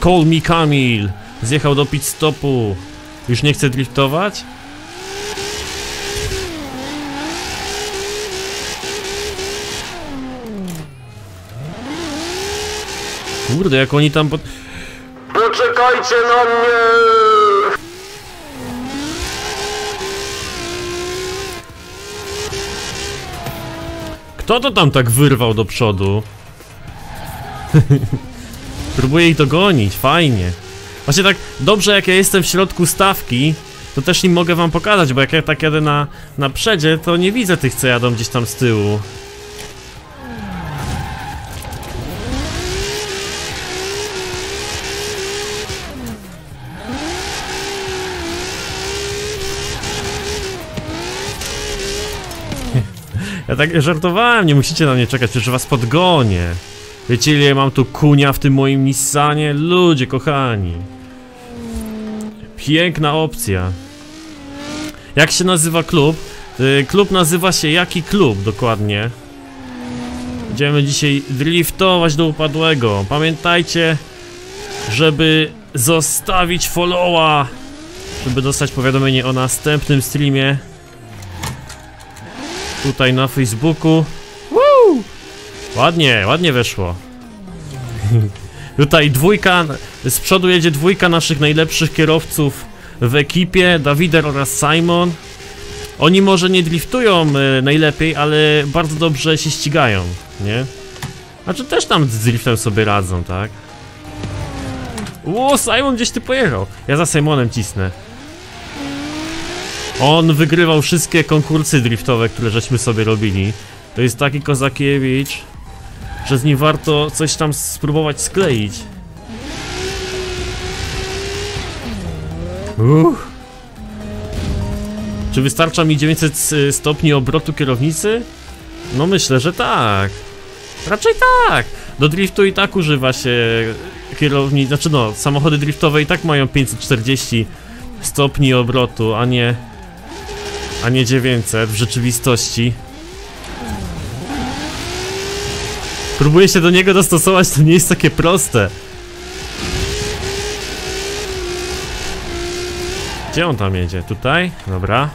Call me Kamil! Zjechał do pit stopu. Już nie chce driftować? Kurde, jak oni tam pod... Poczekajcie na mnie! Kto to tam tak wyrwał do przodu? Próbuję ich dogonić, fajnie. Właśnie tak dobrze jak ja jestem w środku stawki, to też nie mogę wam pokazać, bo jak ja tak jadę na, na przedzie, to nie widzę tych, co jadą gdzieś tam z tyłu. Ja tak żartowałem, nie musicie na mnie czekać, przecież was podgonię. Wiecie ile mam tu kunia w tym moim Nissanie? Ludzie kochani. Piękna opcja. Jak się nazywa klub? Y, Klub nazywa się Jaki Klub dokładnie? Będziemy dzisiaj driftować do upadłego. Pamiętajcie, żeby zostawić followa, żeby dostać powiadomienie o następnym streamie tutaj na Facebooku. Woo! Ładnie, ładnie weszło. tutaj dwójka, z przodu jedzie dwójka naszych najlepszych kierowców w ekipie, Dawider oraz Simon. Oni może nie driftują e, najlepiej, ale bardzo dobrze się ścigają, nie? Znaczy też tam z driftem sobie radzą, tak? Ło, Simon gdzieś ty pojechał. Ja za Simonem cisnę. On wygrywał wszystkie konkursy driftowe, które żeśmy sobie robili. To jest taki Kozakiewicz, że z nim warto coś tam spróbować skleić. Uff. Czy wystarcza mi 900 stopni obrotu kierownicy? No myślę, że tak. Raczej tak. Do driftu i tak używa się kierownic, znaczy no, samochody driftowe i tak mają 540 stopni obrotu, a nie a nie 900 w rzeczywistości. Próbuję się do niego dostosować, to nie jest takie proste. Gdzie on tam jedzie? Tutaj? Dobra.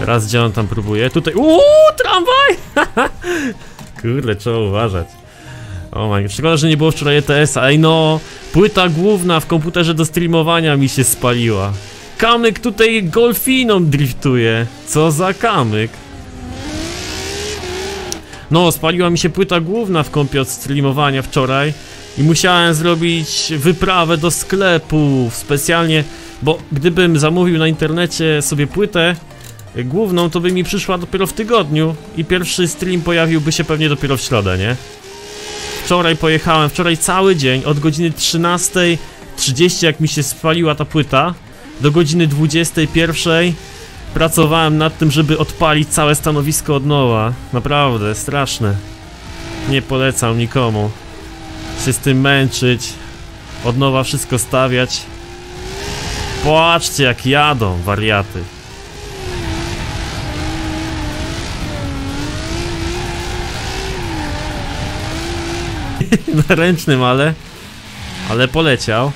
Teraz gdzie on tam próbuje? Tutaj. Uuu, tramwaj! Kurde, trzeba uważać. O my, szkoda, że nie było wczoraj ETS-a. Ej no, płyta główna w komputerze do streamowania mi się spaliła. Kamyk tutaj golfiną driftuje. Co za kamyk? No, spaliła mi się płyta główna w kompie od streamowania wczoraj i musiałem zrobić wyprawę do sklepów specjalnie, bo gdybym zamówił na internecie sobie płytę główną, to by mi przyszła dopiero w tygodniu i pierwszy stream pojawiłby się pewnie dopiero w środę, nie? Wczoraj pojechałem, wczoraj cały dzień od godziny 13.30 jak mi się spaliła ta płyta do godziny 21 pracowałem nad tym, żeby odpalić całe stanowisko od nowa. Naprawdę, straszne. Nie polecam nikomu się z tym męczyć, od nowa wszystko stawiać. Patrzcie jak jadą wariaty. na ręcznym, ale... Ale poleciał.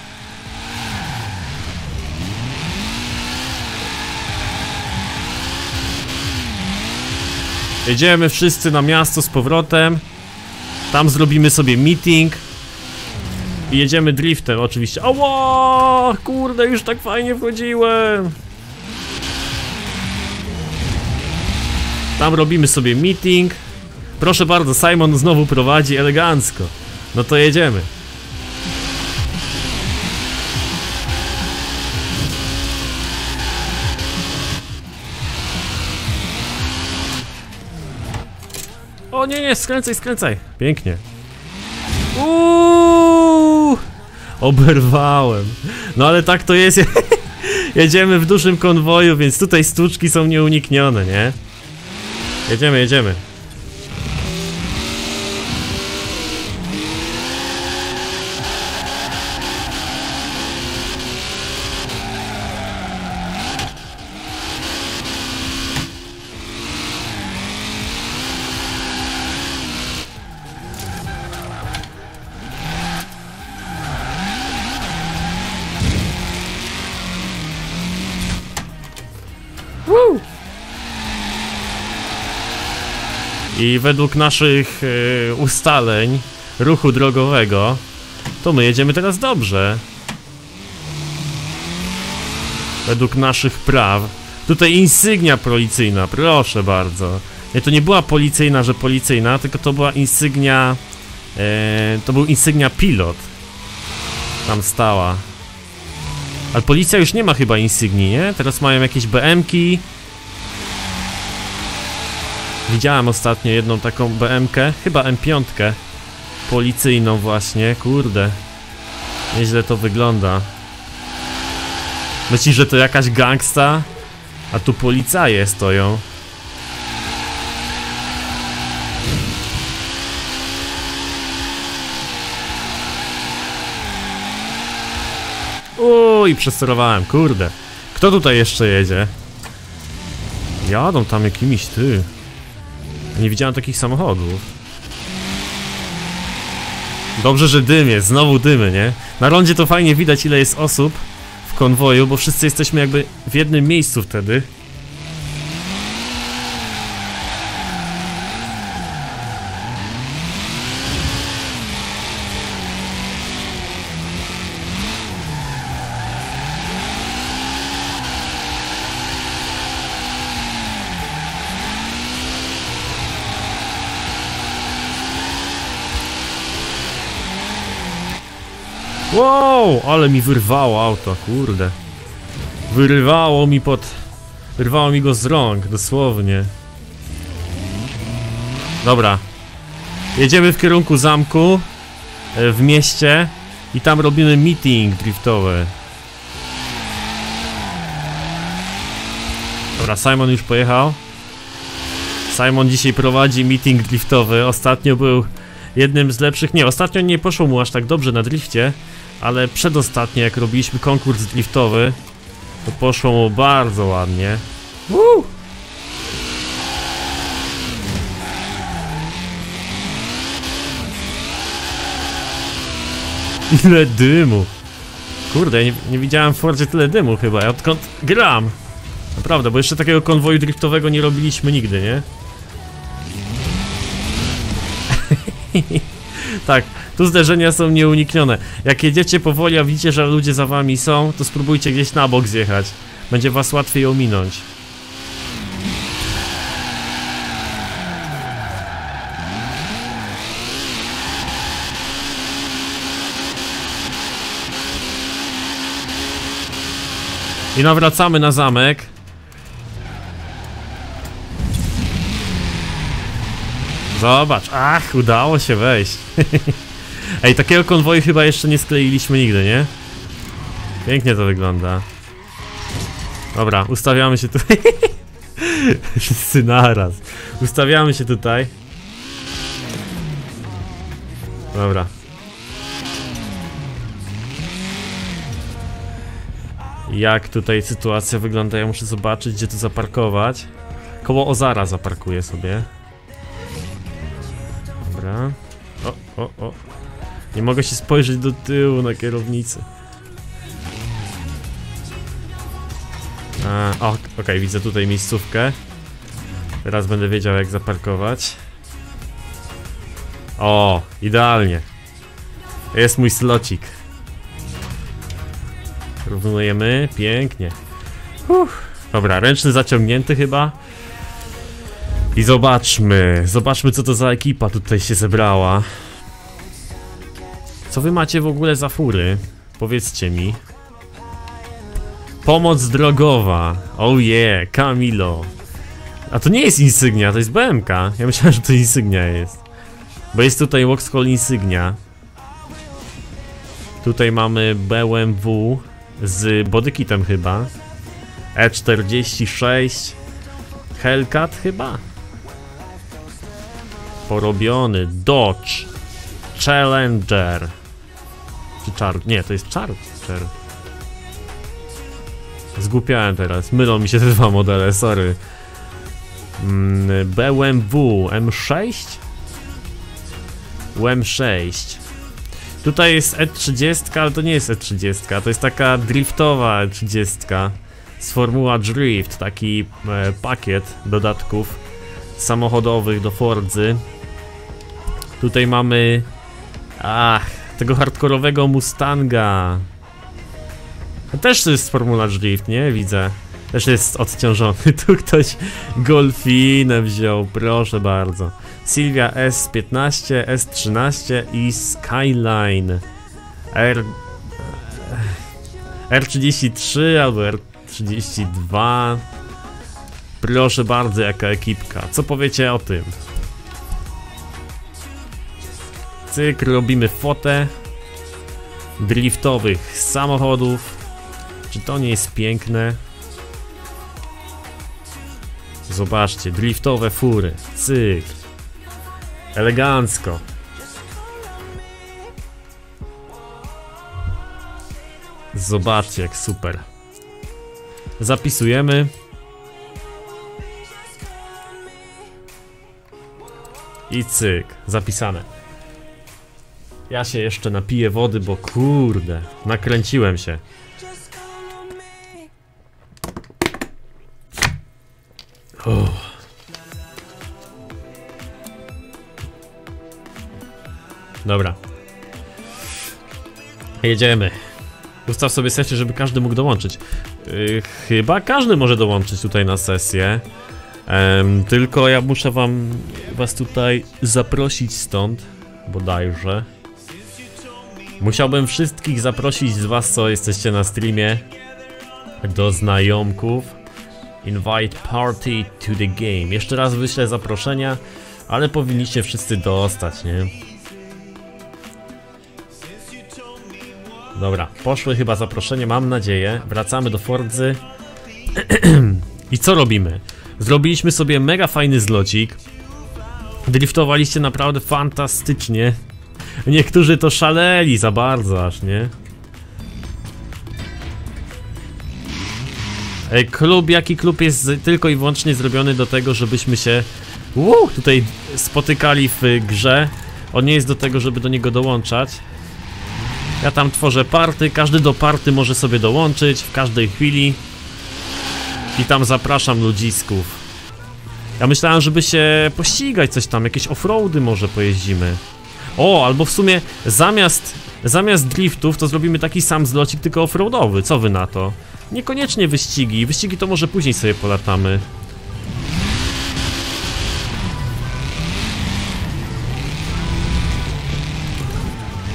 Jedziemy wszyscy na miasto z powrotem. Tam zrobimy sobie meeting. I jedziemy driftem oczywiście. Ała! Kurde, już tak fajnie wchodziłem. Tam robimy sobie meeting. Proszę bardzo, Simon znowu prowadzi elegancko. No to jedziemy. O nie, nie, skręcaj, skręcaj. Pięknie. Uuu, oberwałem. No ale tak to jest. Jedziemy w dużym konwoju, więc tutaj stuczki są nieuniknione, nie? Jedziemy, jedziemy. I według naszych e, ustaleń ruchu drogowego, to my jedziemy teraz dobrze. Według naszych praw. Tutaj insygnia policyjna, proszę bardzo. Nie, to nie była policyjna, że policyjna, tylko to była insygnia... E, to był insygnia pilot. Tam stała. Ale policja już nie ma chyba insygnii, nie? Teraz mają jakieś BM-ki. Widziałem ostatnio jedną taką BM-kę, chyba M5. Policyjną właśnie, kurde. Nieźle to wygląda. Myślisz, że to jakaś gangsta? A tu policaje stoją. Uj, przesterowałem, kurde. Kto tutaj jeszcze jedzie? Jadą tam jakimiś, ty. Nie widziałem takich samochodów. Dobrze, że dym jest, znowu dymy, nie? Na rondzie to fajnie widać ile jest osób w konwoju, bo wszyscy jesteśmy jakby w jednym miejscu wtedy. Wow, ale mi wyrwało auto, kurde. Wyrywało mi pod... Wyrwało mi go z rąk, dosłownie. Dobra. Jedziemy w kierunku zamku e, w mieście i tam robimy meeting driftowy. Dobra, Simon już pojechał. Simon dzisiaj prowadzi meeting driftowy. Ostatnio był jednym z lepszych. Nie, ostatnio nie poszło mu aż tak dobrze na drifcie, ale przedostatnio, jak robiliśmy konkurs driftowy, to poszło mu bardzo ładnie. Woo! Ile dymu! Kurde, nie, nie widziałem w Fordzie tyle dymu chyba, ja odkąd gram! Naprawdę, bo jeszcze takiego konwoju driftowego nie robiliśmy nigdy, nie? tak, tu zderzenia są nieuniknione. Jak jedziecie powoli, a widzicie, że ludzie za wami są, to spróbujcie gdzieś na bok zjechać. Będzie was łatwiej ominąć. I nawracamy na zamek. Zobacz, ach, udało się wejść. Ej, takiego konwoju chyba jeszcze nie skleiliśmy nigdy, nie? Pięknie to wygląda. Dobra, ustawiamy się tutaj. Wszyscy naraz. Ustawiamy się tutaj. Dobra. Jak tutaj sytuacja wygląda? Ja muszę zobaczyć, gdzie tu zaparkować. Koło Ozara zaparkuję sobie. Dobra. O, o, o. Nie mogę się spojrzeć do tyłu na o, okej, widzę tutaj miejscówkę. Teraz będę wiedział jak zaparkować. O, idealnie. Jest mój slocik. Równujemy, pięknie. Uff. Dobra, ręczny zaciągnięty chyba. I zobaczmy, zobaczmy co to za ekipa tutaj się zebrała. Co wy macie w ogóle za fury? Powiedzcie mi. Pomoc drogowa. Oh yeah, Camilo. A to nie jest insygnia, to jest BMK. Ja myślałem, że to insygnia jest. Bo jest tutaj Vauxhall Insygnia. Tutaj mamy BMW z bodykitem chyba. E46. Hellcat chyba. Porobiony. Dodge. Challenger. Czy Char... Nie, to jest Charger. Zgłupiałem teraz. Mylą mi się te dwa modele, sorry. Mm, BMW M6? UM6. Tutaj jest E30, ale to nie jest E30. To jest taka driftowa E30. z Formuła Drift, taki e, pakiet dodatków samochodowych do Fordzy. Tutaj mamy ach, tego hardkorowego Mustanga. Też to jest Formula Drift, nie? Widzę. Też jest odciążony. Tu ktoś Golfinę wziął, proszę bardzo. Silvia S15, S13 i Skyline. R... R33 albo R32. Proszę bardzo, jaka ekipka. Co powiecie o tym? Cyk, robimy fotę driftowych samochodów. Czy to nie jest piękne? Zobaczcie, driftowe fury. Cyk. Elegancko. Zobaczcie, jak super. Zapisujemy. I cyk, zapisane. Ja się jeszcze napiję wody, bo kurde, nakręciłem się. Uff. Dobra. Jedziemy. Ustaw sobie sesję, żeby każdy mógł dołączyć. Yy, chyba każdy może dołączyć tutaj na sesję. Em, tylko ja muszę wam was tutaj zaprosić stąd, bodajże. Musiałbym wszystkich zaprosić z was, co jesteście na streamie, do znajomków. Invite party to the game. Jeszcze raz wyślę zaproszenia, ale powinniście wszyscy dostać, nie? Dobra, poszły chyba zaproszenie, mam nadzieję. Wracamy do Fordzy. I co robimy? Zrobiliśmy sobie mega fajny zlocik. Driftowaliście naprawdę fantastycznie. Niektórzy to szaleli za bardzo aż, nie? Ej, klub, jaki klub jest tylko i wyłącznie zrobiony do tego, żebyśmy się uu, tutaj spotykali w grze. On nie jest do tego, żeby do niego dołączać. Ja tam tworzę party, każdy do party może sobie dołączyć w każdej chwili. I tam zapraszam ludzisków. Ja myślałem, żeby się pościgać coś tam, jakieś offroady może pojeździmy. O, albo w sumie zamiast, zamiast driftów to zrobimy taki sam zlocik, tylko offroadowy. Co wy na to? Niekoniecznie wyścigi. Wyścigi to może później sobie polatamy.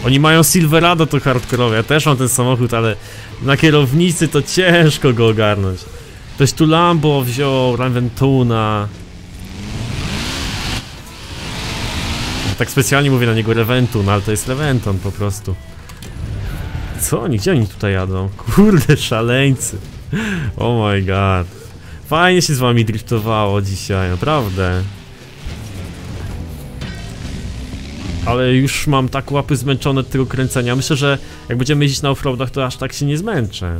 Oni mają Silverado to hardkorowe, ja też mam ten samochód, ale na kierownicy to ciężko go ogarnąć. Ktoś tu Lambo wziął, Raventuna. Tak specjalnie mówię na niego Reventun, ale to jest Reventon po prostu. Co oni, gdzie oni tutaj jadą? Kurde, szaleńcy. Oh my god. Fajnie się z wami driftowało dzisiaj, naprawdę. Ale już mam tak łapy zmęczone od tego kręcenia. Myślę, że jak będziemy jeździć na offroadach, to aż tak się nie zmęczę.